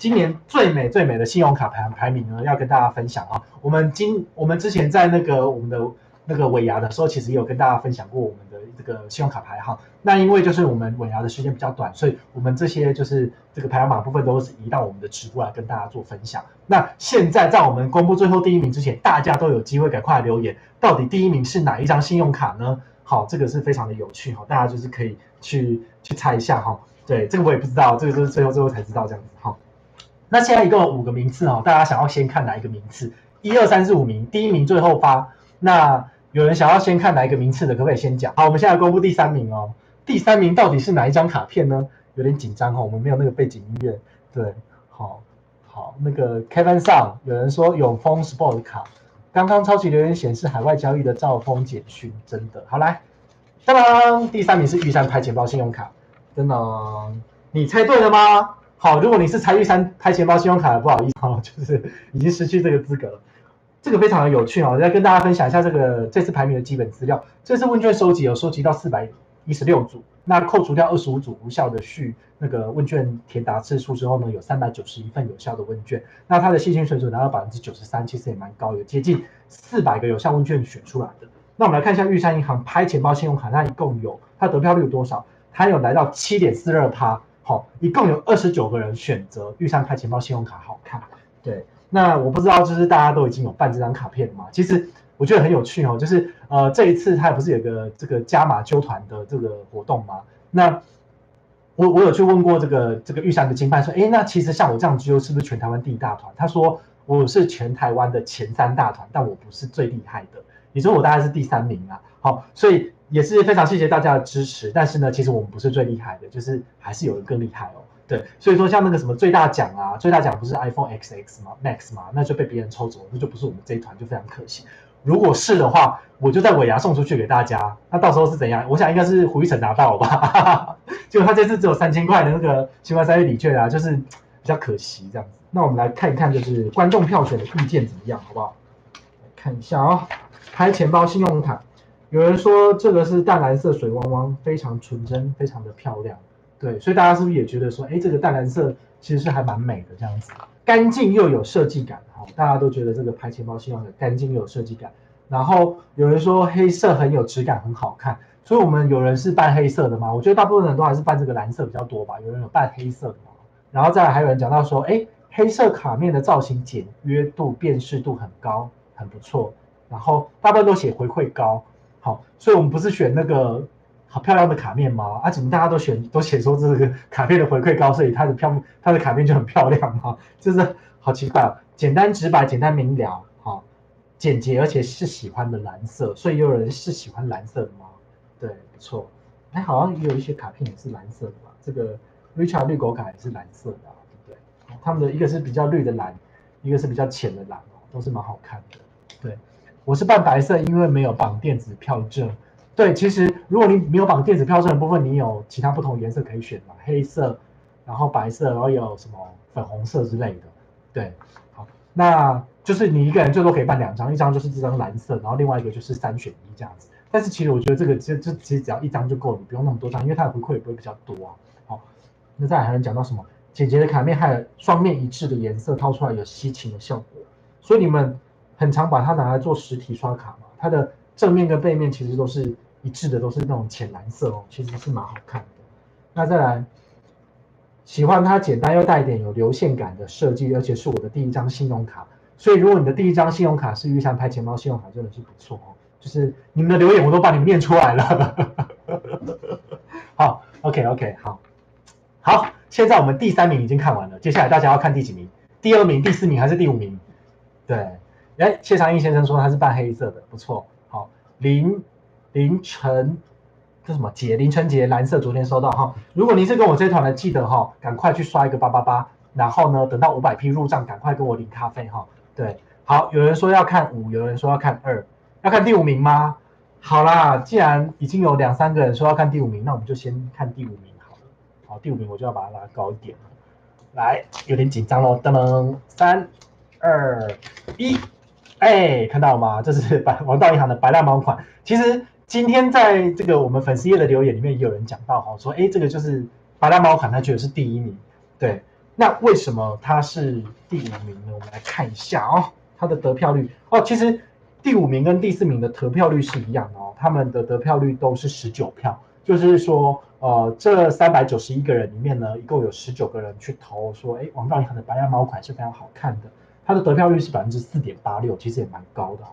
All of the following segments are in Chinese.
今年最美最美的信用卡排行排名呢，要跟大家分享啊。我们今我们之前在那个我们的那个尾牙的时候，其实也有跟大家分享过我们的这个信用卡排行。那因为就是我们尾牙的时间比较短，所以我们这些就是这个排行榜部分都是移到我们的直播来跟大家做分享。那现在在我们公布最后第一名之前，大家都有机会赶快留言，到底第一名是哪一张信用卡呢？好，这个是非常的有趣哈，大家就是可以去去猜一下哈。对，这个我也不知道，这个就是最后最后才知道这样子哈。那现在一共有五个名次哦，大家想要先看哪一个名次？一二三四五名，第一名最后发。那有人想要先看哪一个名次的，可不可以先讲？好，我们现在公布第三名哦。第三名到底是哪一张卡片呢？有点紧张哈，我们没有那个背景音乐。对，好，好，那个 Kevin 上有人说永丰 Sport 卡，刚刚超级留言显示海外交易的兆丰简讯，真的好来，当当，第三名是玉山拍钱包信用卡，真的，你猜对了吗？好，如果你是财玉山拍钱包信用卡，不好意思 哈，就是已经失去这个资格了。这个非常的有趣哦，再跟大家分享一下这个这次排名的基本资料。这次问卷收集有收集到四百一十六组，那扣除掉二十五组无效的续那个问卷填答次数之后呢，有三百九十一份有效的问卷。那它的信心水准达到百分之九十三，其实也蛮高，有接近四百个有效问卷选出来的。那我们来看一下玉山银行拍钱包信用卡，它一共有它得票率有多少？它有来到七点四二趴。一共有二十九个人选择遇上开钱包信用卡好看。对，那我不知道，就是大家都已经有办这张卡片了吗？其实我觉得很有趣哦，就是呃这一次他不是有个这个加码揪团的这个活动吗？那我我有去问过这个这个玉山的经办说，哎，那其实像我这样揪是不是全台湾第一大团？他说我是全台湾的前三大团，但我不是最厉害的。你说我大概是第三名啊？好，所以。也是非常谢谢大家的支持，但是呢，其实我们不是最厉害的，就是还是有人更厉害哦。对，所以说像那个什么最大奖啊，最大奖不是 iPhone XX 吗？Max 吗？那就被别人抽走了，那就不是我们这一团，就非常可惜。如果是的话，我就在尾牙送出去给大家。那到时候是怎样？我想应该是胡一成拿到吧。结果他这次只有三千块的那个新冠三月礼券啊，就是比较可惜这样子。那我们来看一看，就是观众票选的意见怎么样，好不好？看一下啊，拍钱包信用卡。有人说这个是淡蓝色水汪汪，非常纯真，非常的漂亮。对，所以大家是不是也觉得说，哎，这个淡蓝色其实是还蛮美的这样子，干净又有设计感。好，大家都觉得这个拍钱包希望的干净又有设计感。然后有人说黑色很有质感，很好看。所以我们有人是扮黑色的吗？我觉得大部分人都还是扮这个蓝色比较多吧。有人有扮黑色的吗？然后再来还有人讲到说，哎，黑色卡面的造型简约度、辨识度很高，很不错。然后大部分都写回馈高。好，所以我们不是选那个好漂亮的卡面吗？啊，怎么大家都选都写说这个卡片的回馈高，所以它的漂它的卡片就很漂亮吗？就是好奇怪哦，简单直白，简单明了，好简洁，而且是喜欢的蓝色，所以也有人是喜欢蓝色的吗？对，不错。哎，好像也有一些卡片也是蓝色的吧？这个 Richard 绿狗卡也是蓝色的，对不对？他们的一个是比较绿的蓝，一个是比较浅的蓝哦，都是蛮好看的，对。我是办白色，因为没有绑电子票证。对，其实如果你没有绑电子票证的部分，你有其他不同颜色可以选嘛？黑色，然后白色，然后有什么粉红色之类的。对，好，那就是你一个人最多可以办两张，一张就是这张蓝色，然后另外一个就是三选一这样子。但是其实我觉得这个就就其实只要一张就够了，不用那么多张，因为它的回馈也不会比较多啊。好，那再来还能讲到什么？简洁的卡面还有双面一致的颜色，掏出来有吸睛的效果，所以你们。很常把它拿来做实体刷卡嘛，它的正面跟背面其实都是一致的，都是那种浅蓝色哦，其实是蛮好看的。那再来，喜欢它简单又带一点有流线感的设计，而且是我的第一张信用卡，所以如果你的第一张信用卡是玉山拍钱包信用卡，真的是不错哦。就是你们的留言我都把你念出来了。好，OK OK，好，好，现在我们第三名已经看完了，接下来大家要看第几名？第二名、第四名还是第五名？对。哎，谢长英先生说他是扮黑色的，不错。好，林凌晨，这什么节？凌晨节蓝色，昨天收到哈。如果您是跟我这团的，记得哈，赶快去刷一个八八八，然后呢，等到五百批入账，赶快跟我领咖啡哈。对，好，有人说要看五，有人说要看二，要看第五名吗？好啦，既然已经有两三个人说要看第五名，那我们就先看第五名好了。好，第五名我就要把它拉高一点来，有点紧张喽。噔噔，三二一。哎，看到了吗？这是白王道银行的白烂猫款。其实今天在这个我们粉丝页的留言里面，也有人讲到哈，说哎，这个就是白烂猫款，他觉得是第一名。对，那为什么它是第五名呢？我们来看一下哦，它的得票率哦，其实第五名跟第四名的得票率是一样的哦，他们的得票率都是十九票，就是说，呃，这三百九十一个人里面呢，一共有十九个人去投说，哎，王道银行的白羊猫款是非常好看的，它的得票率是百分之四点八六，其实也蛮高的。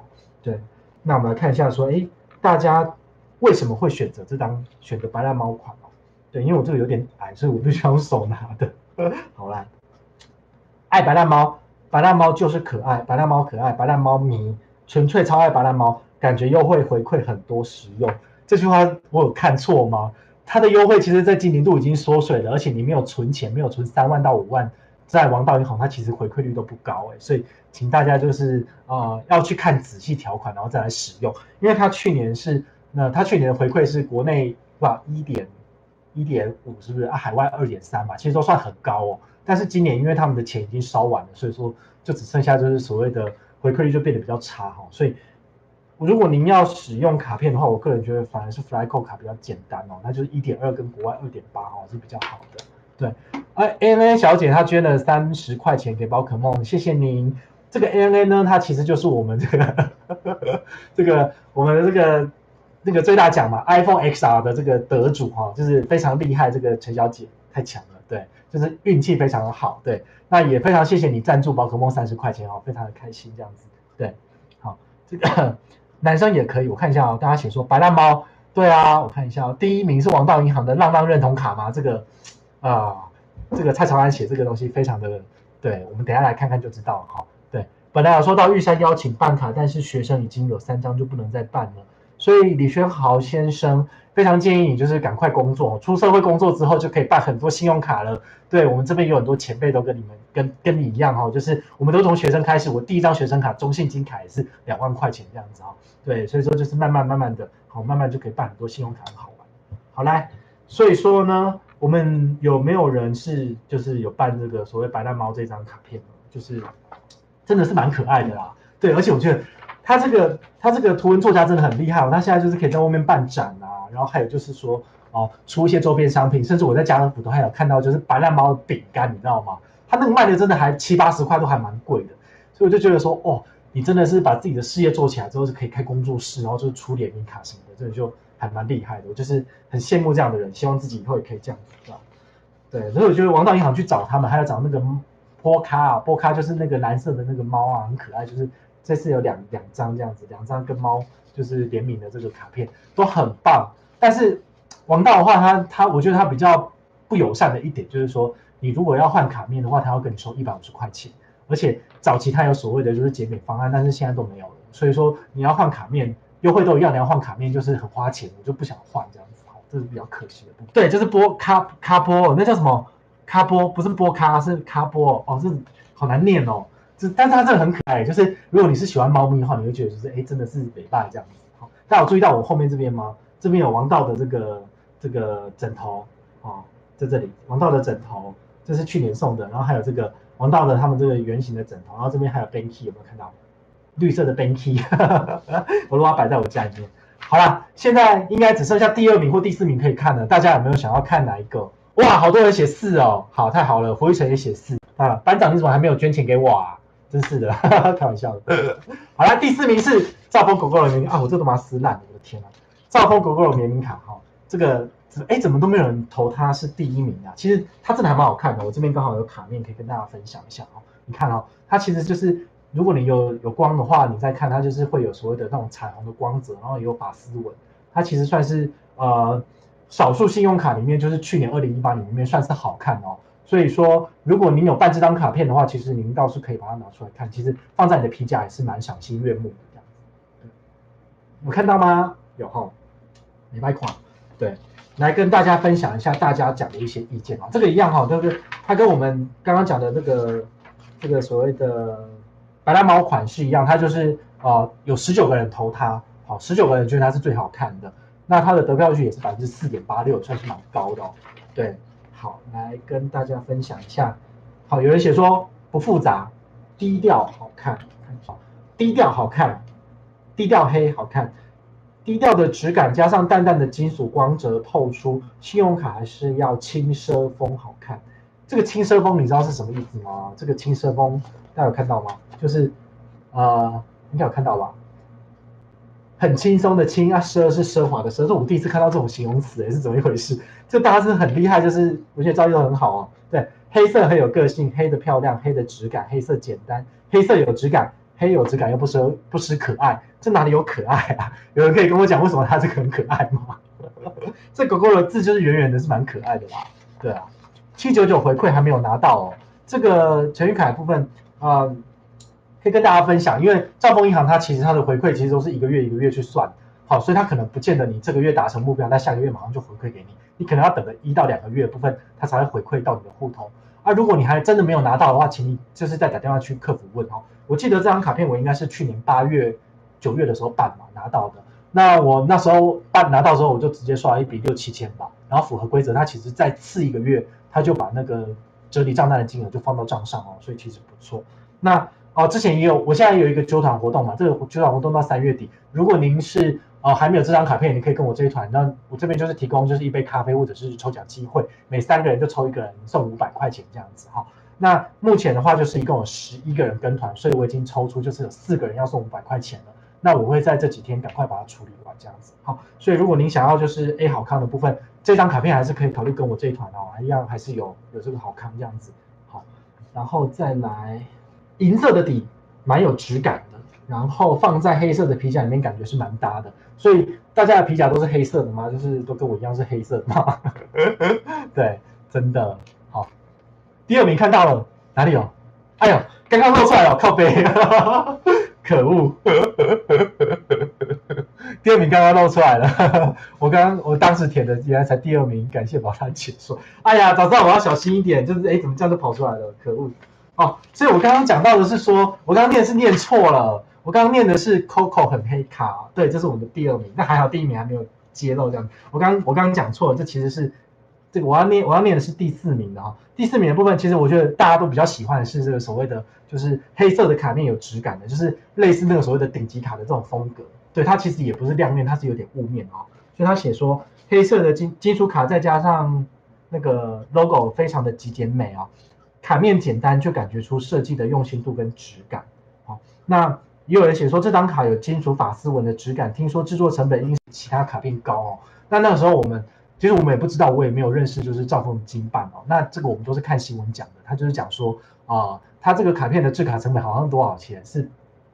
对，那我们来看一下说，哎，大家为什么会选择这张选择白蓝猫款哦？对，因为我这个有点矮，所以我必须用手拿的。好啦，爱白烂猫，白烂猫就是可爱，白烂猫可爱，白烂猫迷，纯粹超爱白烂猫，感觉又会回馈很多实用。这句话我有看错吗？它的优惠其实，在今年度已经缩水了，而且你没有存钱，没有存三万到五万，在王道银行，它其实回馈率都不高哎，所以请大家就是呃要去看仔细条款，然后再来使用，因为它去年是那它去年的回馈是国内哇一点。一点五是不是啊？海外二点三嘛，其实都算很高哦。但是今年因为他们的钱已经烧完了，所以说就只剩下就是所谓的回馈率就变得比较差哈。所以如果您要使用卡片的话，我个人觉得反而是 Flyco 卡比较简单哦，那就是一点二跟国外二点八哈是比较好的。对，而 ANA 小姐她捐了三十块钱给宝可梦，谢谢您。这个 ANA 呢，它其实就是我们这个这个我们的这个。那个最大奖嘛，iPhone XR 的这个得主哈，就是非常厉害，这个陈小姐太强了，对，就是运气非常的好，对，那也非常谢谢你赞助宝可梦三十块钱哦，非常的开心这样子，对，好，这个男生也可以，我看一下哦，大家写说白烂猫，对啊，我看一下哦，第一名是王道银行的浪浪认同卡吗？这个啊，这个蔡朝安写这个东西非常的，对，我们等下来看看就知道哈，对，本来有收到玉山邀请办卡，但是学生已经有三张就不能再办了。所以李轩豪先生非常建议你，就是赶快工作，出社会工作之后就可以办很多信用卡了。对我们这边有很多前辈都跟你们跟跟你一样哈，就是我们都从学生开始，我第一张学生卡中信金卡也是两万块钱这样子哈。对，所以说就是慢慢慢慢的，好慢慢就可以办很多信用卡，很好玩。好来，所以说呢，我们有没有人是就是有办这个所谓白烂猫这张卡片？就是真的是蛮可爱的啦。对，而且我觉得。他这个他这个图文作家真的很厉害哦，他现在就是可以在外面办展啊，然后还有就是说哦出一些周边商品，甚至我在家乐福都还有看到就是白烂猫的饼干，你知道吗？他那个卖的真的还七八十块，都还蛮贵的，所以我就觉得说哦，你真的是把自己的事业做起来之后是可以开工作室，然后就是出联名卡什么的，这就还蛮厉害的。我就是很羡慕这样的人，希望自己以后也可以这样子，对吧？对，所以我觉得王道银行去找他们，还要找那个波卡啊，波卡就是那个蓝色的那个猫啊，很可爱，就是。这次有两两张这样子，两张跟猫就是联名的这个卡片都很棒。但是王道的话，他他我觉得他比较不友善的一点就是说，你如果要换卡面的话，他要跟你收一百五十块钱。而且早期他有所谓的就是减免方案，但是现在都没有了。所以说你要换卡面，优惠都一样，你要换卡面就是很花钱，我就不想换这样子，好，这是比较可惜的部分。对，就是波卡卡波，那叫什么卡波？不是波卡，是卡波哦，这好难念哦。这，但是它真的很可爱。就是如果你是喜欢猫咪的话，你会觉得就是，哎，真的是美拜这样子。好，大家有注意到我后面这边吗？这边有王道的这个这个枕头啊，在这里，王道的枕头，这是去年送的。然后还有这个王道的他们这个圆形的枕头。然后这边还有 Banky，有没有看到？绿色的 Banky，我都把它摆在我家里面。好了，现在应该只剩下第二名或第四名可以看了。大家有没有想要看哪一个？哇，好多人写四哦，好，太好了，胡一成也写四。啊，班长，你怎么还没有捐钱给我啊？真是的，开玩笑的。好了，第四名是兆丰狗狗的联名啊，我这都把它撕烂了，我的天啊！兆丰狗狗的联名卡哈，这个哎，怎么都没有人投它是第一名啊？其实它真的还蛮好看的，我这边刚好有卡面可以跟大家分享一下哦。你看哦，它其实就是如果你有有光的话，你再看它就是会有所谓的那种彩虹的光泽，然后有法丝纹，它其实算是呃少数信用卡里面就是去年二零一八年里面算是好看哦。所以说，如果您有办这张卡片的话，其实您倒是可以把它拿出来看。其实放在你的皮夹也是蛮赏心悦目的这样子。有看到吗？有哈，没卖款。对，来跟大家分享一下大家讲的一些意见啊。这个一样哈，就是它跟我们刚刚讲的那个这个所谓的白蓝猫款式一样，它就是呃有十九个人投它，好，十九个人觉得它是最好看的。那它的得票率也是百分之四点八六，算是蛮高的哦。对。好，来跟大家分享一下。好，有人写说不复杂，低调好看，低调好看，低调黑好看，低调的质感加上淡淡的金属光泽透出，信用卡还是要轻奢风好看。这个轻奢风你知道是什么意思吗？这个轻奢风大家有看到吗？就是呃，应该有看到吧？很轻松的轻啊，奢是奢华的奢，是我第一次看到这种形容词，哎，是怎么一回事？这大家是很厉害，就是我觉得造诣都很好哦。对，黑色很有个性，黑的漂亮，黑的质感，黑色简单，黑色有质感，黑有质感又不失不失可爱，这哪里有可爱啊？有人可以跟我讲为什么它这个很可爱吗？这狗狗的字就是圆圆的，是蛮可爱的啦。对啊，七九九回馈还没有拿到哦，这个陈玉凯部分啊。可以跟大家分享，因为兆丰银行它其实它的回馈其实都是一个月一个月去算，好，所以它可能不见得你这个月达成目标，那下个月马上就回馈给你，你可能要等个一到两个月部分，它才会回馈到你的户头。啊，如果你还真的没有拿到的话，请你就是再打电话去客服问哦。我记得这张卡片我应该是去年八月、九月的时候办嘛拿到的，那我那时候办拿到之后，我就直接刷了一笔六七千吧，然后符合规则，它其实再次一个月，他就把那个折抵账单的金额就放到账上哦，所以其实不错。那哦，之前也有，我现在有一个揪团活动嘛，这个揪团活动到三月底。如果您是呃还没有这张卡片，你可以跟我这一团，那我这边就是提供就是一杯咖啡或者是抽奖机会，每三个人就抽一个人送五百块钱这样子哈。那目前的话就是一共有十一个人跟团，所以我已经抽出就是有四个人要送五百块钱了。那我会在这几天赶快把它处理完这样子。好，所以如果您想要就是 A 好康的部分，这张卡片还是可以考虑跟我这一团哦，一样还是有有这个好康这样子。好，然后再来。银色的底蛮有质感的，然后放在黑色的皮夹里面，感觉是蛮搭的。所以大家的皮夹都是黑色的吗？就是都跟我一样是黑色的吗？对，真的好。第二名看到了哪里有？哎呦，刚刚露出来了，靠背，可恶！第二名刚刚露出来了，我刚刚我当时填的原来才第二名，感谢宝山姐说。哎呀，早知道我要小心一点，就是哎，怎么这样就跑出来了？可恶！哦，所以我刚刚讲到的是说，我刚刚念是念错了，我刚刚念的是 Coco 很黑卡，对，这是我们的第二名，那还好第一名还没有揭露这样。我刚我刚刚讲错了，这其实是我要念我要念的是第四名的哈，第四名的部分其实我觉得大家都比较喜欢的是这个所谓的就是黑色的卡面有质感的，就是类似那个所谓的顶级卡的这种风格，对，它其实也不是亮面，它是有点雾面啊，所以它写说黑色的金金属卡再加上那个 logo 非常的极简美啊。卡面简单，就感觉出设计的用心度跟质感。好，那也有人写说这张卡有金属法丝纹的质感，听说制作成本因其他卡片高哦。那那个时候我们其实我们也不知道，我也没有认识就是兆丰金办哦。那这个我们都是看新闻讲的，他就是讲说啊，他这个卡片的制卡成本好像多少钱？是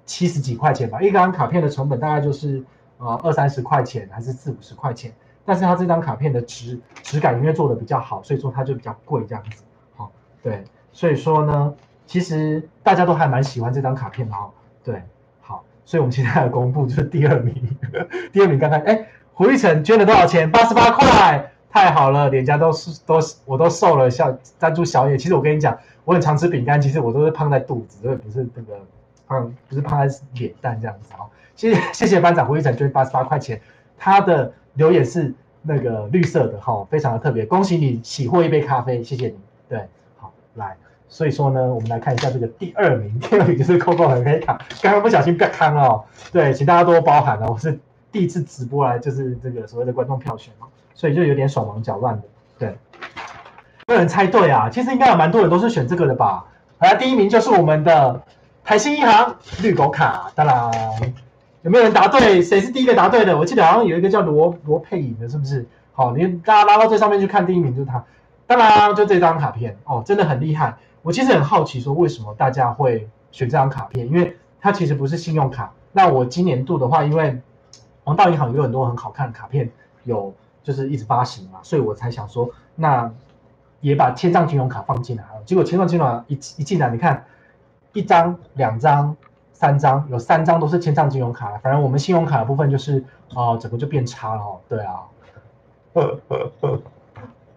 七十几块钱吧？一张卡片的成本大概就是呃二三十块钱，还是四五十块钱？但是他这张卡片的质质感因为做的比较好，所以说它就比较贵这样子。好，对。所以说呢，其实大家都还蛮喜欢这张卡片的哈。对，好，所以我们现在的公布就是第二名，第二名刚刚哎，胡一成捐了多少钱？八十八块，太好了，脸颊都是都我都瘦了，像赞助小野。其实我跟你讲，我很常吃饼干，其实我都是胖在肚子，所以不是那个胖，不是胖在脸蛋这样子啊。谢谢谢谢班长胡一成捐八十八块钱，他的留言是那个绿色的哈，非常的特别，恭喜你喜获一杯咖啡，谢谢你，对，好来。所以说呢，我们来看一下这个第二名，第二名就是 Coco 和黑卡，刚刚不小心被坑哦。对，请大家多包涵哦，我是第一次直播来，就是这个所谓的观众票选嘛，所以就有点手忙脚乱的。对，没有人猜对啊，其实应该有蛮多人都是选这个的吧？好来，第一名就是我们的台新银行绿狗卡，当然有没有人答对？谁是第一个答对的？我记得好像有一个叫罗罗佩颖的，是不是？好，你大家拉到最上面去看，第一名就是他，当然就这张卡片哦，真的很厉害。我其实很好奇，说为什么大家会选这张卡片？因为它其实不是信用卡。那我今年度的话，因为王道银行有很多很好看的卡片，有就是一直发行嘛，所以我才想说，那也把千账金融卡放进来。结果千账金融卡一一进来，你看一张、两张、三张，有三张都是千账金融卡。反正我们信用卡的部分就是啊，整个就变差了哦。对啊，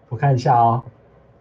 我看一下哦，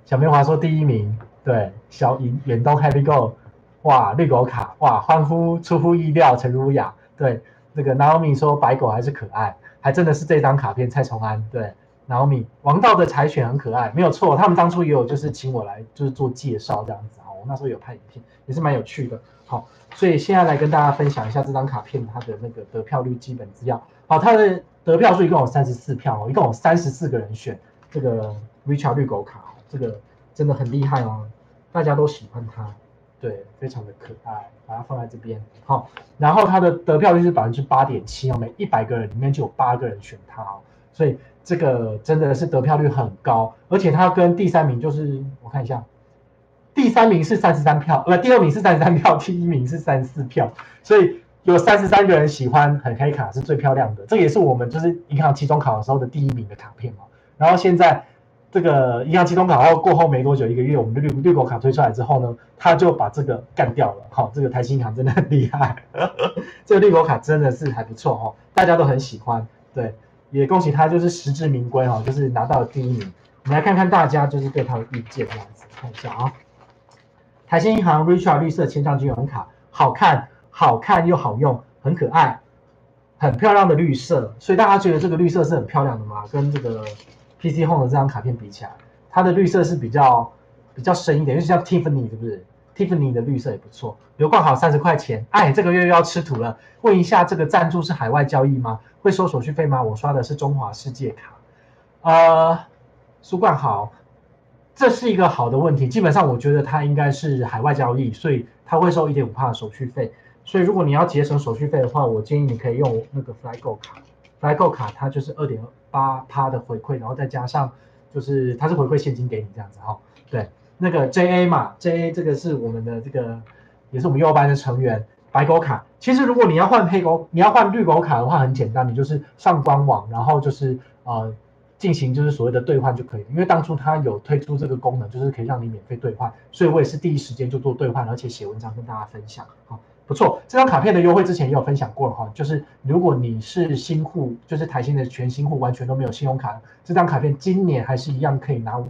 小明华说第一名。对，小影远东 Happy Go，哇，绿狗卡，哇，欢呼出乎意料，陈如雅，对，那个 Naomi 说白狗还是可爱，还真的是这张卡片，蔡崇安，对，Naomi 王道的柴犬很可爱，没有错，他们当初也有就是请我来就是做介绍这样子啊，我那时候有拍影片，也是蛮有趣的，好，所以现在来跟大家分享一下这张卡片它的那个得票率基本资料，好，它的得票数一共有三十四票哦，一共有三十四个人选这个 Richard 绿狗卡，这个。真的很厉害哦，大家都喜欢它，对，非常的可爱，把它放在这边，好，然后它的得票率是百分之八点七哦，每一百个人里面就有八个人选它哦，所以这个真的是得票率很高，而且它跟第三名就是我看一下，第三名是三十三票，呃，第二名是三十三票，第一名是三四票，所以有三十三个人喜欢很黑卡是最漂亮的，这也是我们就是银行期中考的时候的第一名的卡片嘛，然后现在。这个银行期中考后过后没多久，一个月，我们的绿绿狗卡推出来之后呢，他就把这个干掉了。好，这个台新银行真的很厉害，这个绿狗卡真的是还不错哦，大家都很喜欢。对，也恭喜他就是实至名归哈，就是拿到了第一名。我们来看看大家就是对他的意见这样子，看一下啊。台新银行 Richard 绿色千丈金融卡，好看，好看又好用，很可爱，很漂亮的绿色。所以大家觉得这个绿色是很漂亮的吗？跟这个。PC Home 的这张卡片比起来，它的绿色是比较比较深一点，就是像 Tiffany 是不是？Tiffany 的绿色也不错。流挂好三十块钱，哎，这个月又要吃土了。问一下，这个赞助是海外交易吗？会收手续费吗？我刷的是中华世界卡。呃，苏冠豪，这是一个好的问题。基本上我觉得它应该是海外交易，所以它会收一点五帕的手续费。所以如果你要节省手续费的话，我建议你可以用那个 FlyGo 卡。FlyGo 卡它就是二点八趴的回馈，然后再加上就是它是回馈现金给你这样子哈。对，那个 JA 嘛，JA 这个是我们的这个也是我们幼班的成员。白狗卡，其实如果你要换黑狗，你要换绿狗卡的话，很简单，你就是上官网，然后就是呃进行就是所谓的兑换就可以。因为当初它有推出这个功能，就是可以让你免费兑换，所以我也是第一时间就做兑换，而且写文章跟大家分享。好。不错，这张卡片的优惠之前也有分享过了哈，就是如果你是新户，就是台新的全新户，完全都没有信用卡，这张卡片今年还是一样可以拿五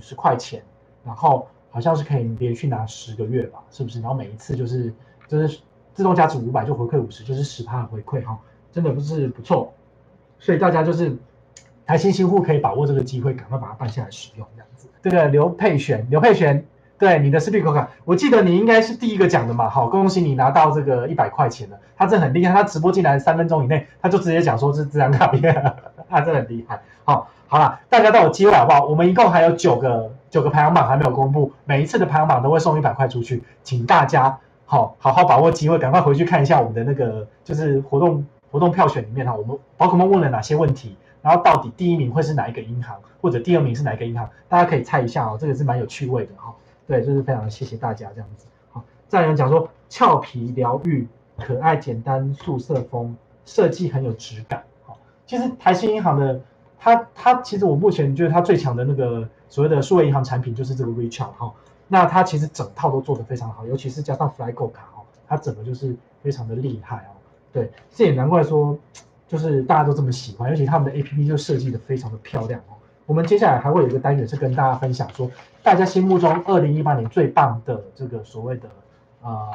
十块钱，然后好像是可以连续拿十个月吧，是不是？然后每一次就是就是自动加值五百就回馈五十，就是十趴的回馈哈，真的不是不错，所以大家就是台新新户可以把握这个机会，赶快把它办下来使用这样子。这个刘佩璇，刘佩璇。对，你的是绿狗卡，我记得你应该是第一个讲的嘛，好，恭喜你拿到这个一百块钱了。他真的很厉害，他直播进来三分钟以内，他就直接讲说是这张卡片，他真的很厉害。好，好了，大家都有机会好不好？我们一共还有九个九个排行榜还没有公布，每一次的排行榜都会送一百块出去，请大家好好好把握机会，赶快回去看一下我们的那个就是活动活动票选里面哈，我们宝可梦问了哪些问题，然后到底第一名会是哪一个银行，或者第二名是哪一个银行，大家可以猜一下哦，这个是蛮有趣味的哈。对，就是非常谢谢大家这样子。好，再来讲说俏皮疗愈、可爱简单、素色风，设计很有质感。好，其实台新银行的它它其实我目前觉得它最强的那个所谓的数位银行产品就是这个 WeChat 哈。那它其实整套都做得非常好，尤其是加上 FlyGo 卡哦，它整个就是非常的厉害哦。对，这也难怪说就是大家都这么喜欢，尤其他们的 APP 就设计的非常的漂亮哦。我们接下来还会有一个单元是跟大家分享说，大家心目中二零一八年最棒的这个所谓的啊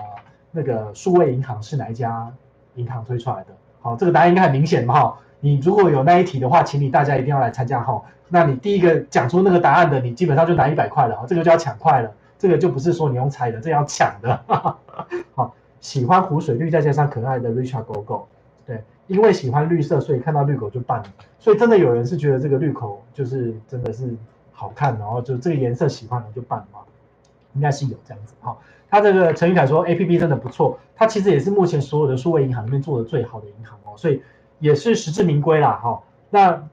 那个数位银行是哪一家银行推出来的？好，这个答案应该很明显嘛哈。你如果有那一题的话，请你大家一定要来参加哈。那你第一个讲出那个答案的，你基本上就拿一百块了哈。这个就要抢快了，这个就不是说你用猜的，这要抢的。好，喜欢湖水绿再加上可爱的 Richard 狗狗，对。因为喜欢绿色，所以看到绿狗就办了。所以真的有人是觉得这个绿狗就是真的是好看，然后就这个颜色喜欢了就办嘛，应该是有这样子哈。他这个陈玉凯说 A P P 真的不错，他其实也是目前所有的数位银行里面做的最好的银行哦，所以也是实至名归啦哈。那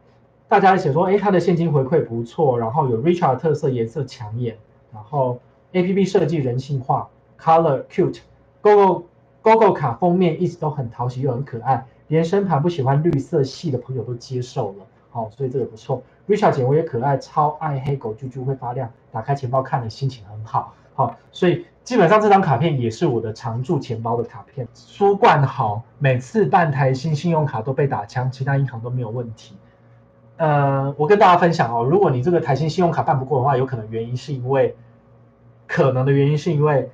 大家写说，哎，它的现金回馈不错，然后有 Richard 特色，颜色抢眼，然后 A P P 设计人性化，Color cute，GoGo GoGo 卡封面一直都很讨喜又很可爱。连身盘不喜欢绿色系的朋友都接受了，好，所以这个不错。Richard 姐我也可爱，超爱黑狗啾啾会发亮，打开钱包看了心情很好，好，所以基本上这张卡片也是我的常驻钱包的卡片。苏冠豪每次办台新信用卡都被打枪，其他银行都没有问题。呃，我跟大家分享哦，如果你这个台新信用卡办不过的话，有可能原因是因为，可能的原因是因为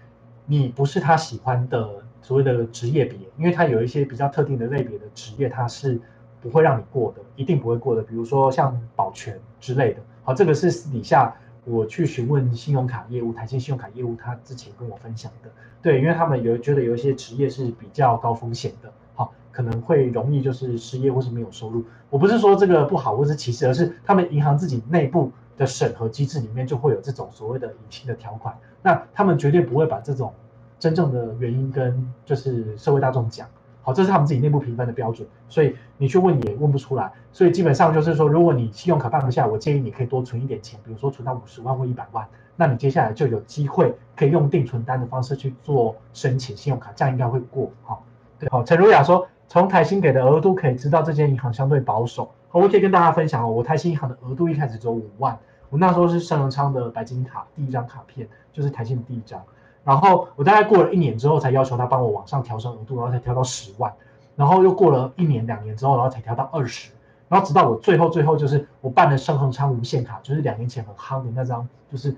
你不是他喜欢的。所谓的职业别，因为它有一些比较特定的类别的职业，它是不会让你过的，一定不会过的。比如说像保全之类的，好，这个是私底下我去询问信用卡业务，台新信用卡业务他之前跟我分享的，对，因为他们有觉得有一些职业是比较高风险的，好，可能会容易就是失业或是没有收入。我不是说这个不好或是歧视，而是他们银行自己内部的审核机制里面就会有这种所谓的隐性的条款，那他们绝对不会把这种真正的原因跟就是社会大众讲。好，这是他们自己内部评分的标准，所以你去问也问不出来。所以基本上就是说，如果你信用卡办不下，我建议你可以多存一点钱，比如说存到五十万或一百万，那你接下来就有机会可以用定存单的方式去做申请信用卡，这样应该会过。好，对，好，陈如雅说，从台新给的额度可以知道这间银行相对保守。好，我可以跟大家分享哦，我台新银行的额度一开始只有五万，我那时候是盛荣昌的白金卡第一张卡片，就是台新第一张。然后我大概过了一年之后，才要求他帮我往上调升额度，然后才调到十万。然后又过了一年两年之后，然后才调到二十。然后直到我最后最后就是我办了盛恒昌无限卡，就是两年前很夯的那张，就是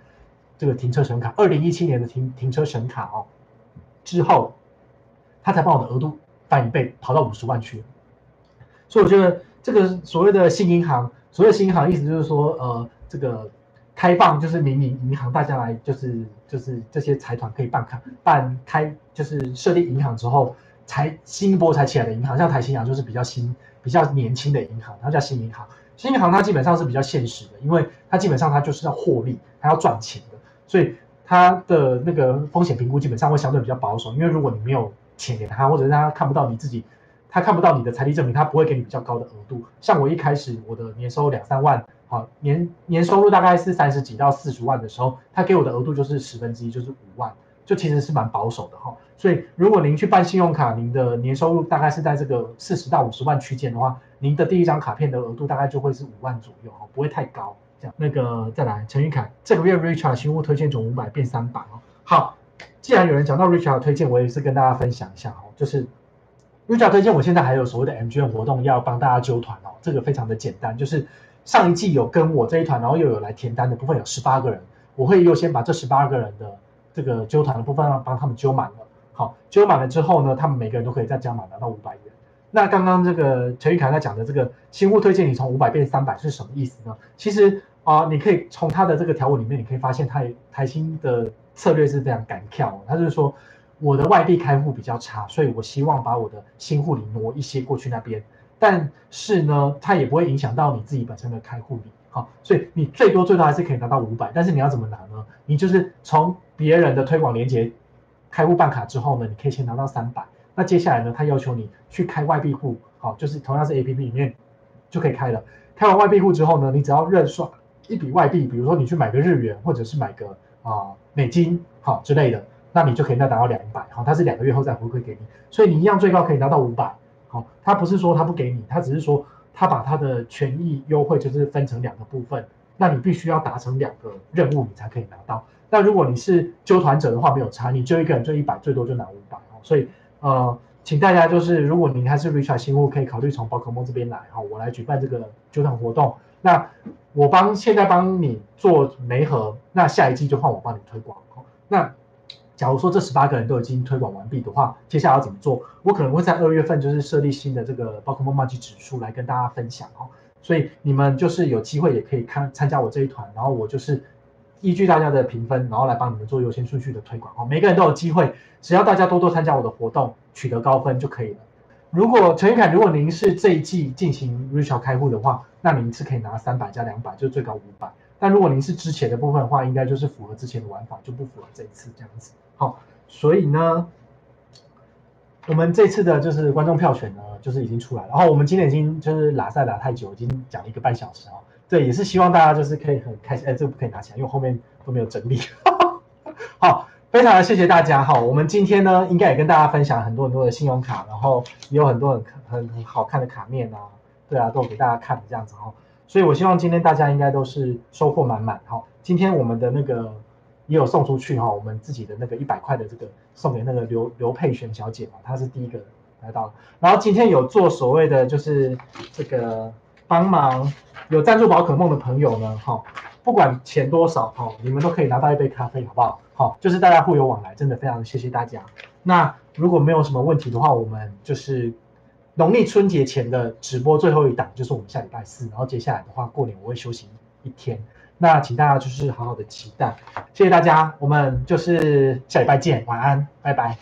这个停车神卡，二零一七年的停停车神卡哦。之后他才帮我的额度翻一倍，跑到五十万去。所以我觉得这个所谓的新银行，所谓的新银行意思就是说，呃，这个。开放就是民营银行，大家来就是就是这些财团可以办卡办开，就是设立银行之后，才新一波才起来的银行，像台新银行就是比较新、比较年轻的银行，它叫新银行。新银行它基本上是比较现实的，因为它基本上它就是要获利，它要赚钱的，所以它的那个风险评估基本上会相对比较保守。因为如果你没有钱给他，或者是他看不到你自己，他看不到你的财力证明，他不会给你比较高的额度。像我一开始我的年收两三万。好，年年收入大概是三十几到四十万的时候，他给我的额度就是十分之一，就是五万，就其实是蛮保守的哈。所以如果您去办信用卡，您的年收入大概是在这个四十到五十万区间的话，您的第一张卡片的额度大概就会是五万左右哈，不会太高。这样，那个再来，陈玉凯，这个月 Richard 新户推荐从五百变三百哦。好，既然有人讲到 Richard 推荐，我也是跟大家分享一下哦，就是 Richard 推荐，我现在还有所谓的 MGM 活动要帮大家揪团哦，这个非常的简单，就是。上一季有跟我这一团，然后又有来填单的部分有十八个人，我会优先把这十八个人的这个揪团的部分帮他们揪满了。好，揪满了之后呢，他们每个人都可以再加码拿到五百元。那刚刚这个陈玉凯在讲的这个新户推荐你从五百变三百是什么意思呢？其实啊，你可以从他的这个条文里面，你可以发现台台新的策略是非常敢跳，他就是说我的外地开户比较差，所以我希望把我的新户里挪一些过去那边。但是呢，它也不会影响到你自己本身的开户率，好，所以你最多最多还是可以拿到五百。但是你要怎么拿呢？你就是从别人的推广链接开户办卡之后呢，你可以先拿到三百。那接下来呢，他要求你去开外币户，好，就是同样是 A P P 里面就可以开了。开完外币户之后呢，你只要认刷一笔外币，比如说你去买个日元或者是买个啊美金，好之类的，那你就可以再拿到两百，好，它是两个月后再回馈给你，所以你一样最高可以拿到五百。好，他不是说他不给你，他只是说他把他的权益优惠就是分成两个部分，那你必须要达成两个任务，你才可以拿到。那如果你是揪团者的话，没有差，你揪一个人就一百，最多就拿五百哦。所以呃，请大家就是，如果你还是 Richard 新户，可以考虑从宝可梦这边来哈，我来举办这个揪团活动。那我帮现在帮你做媒合，那下一季就换我帮你推广哦。那假如说这十八个人都已经推广完毕的话，接下来要怎么做？我可能会在二月份就是设立新的这个宝可梦冒气指数来跟大家分享哦。所以你们就是有机会也可以看参加我这一团，然后我就是依据大家的评分，然后来帮你们做优先顺序的推广哦。每个人都有机会，只要大家多多参加我的活动，取得高分就可以了。如果陈玉凯，如果您是这一季进行 Rich 开户的话，那您是可以拿三百加两百，就最高五百。但如果您是之前的部分的话，应该就是符合之前的玩法，就不符合这一次这样子。好，所以呢，我们这次的就是观众票选呢，就是已经出来。然后我们今天已经就是拉赛拉太久，已经讲了一个半小时哦。对，也是希望大家就是可以很开心。哎，这个不可以拿起来，因为后面都没有整理。好，非常的谢谢大家。哈，我们今天呢，应该也跟大家分享很多很多的信用卡，然后也有很多很很很好看的卡面啊，对啊，都给大家看这样子哈。所以我希望今天大家应该都是收获满满哈。今天我们的那个也有送出去哈，我们自己的那个一百块的这个送给那个刘刘佩璇小姐嘛，她是第一个来到。然后今天有做所谓的就是这个帮忙有赞助宝可梦的朋友呢哈，不管钱多少哈，你们都可以拿到一杯咖啡好不好？好，就是大家互有往来，真的非常谢谢大家。那如果没有什么问题的话，我们就是。农历春节前的直播最后一档就是我们下礼拜四，然后接下来的话过年我会休息一天，那请大家就是好好的期待，谢谢大家，我们就是下礼拜见，晚安，拜拜。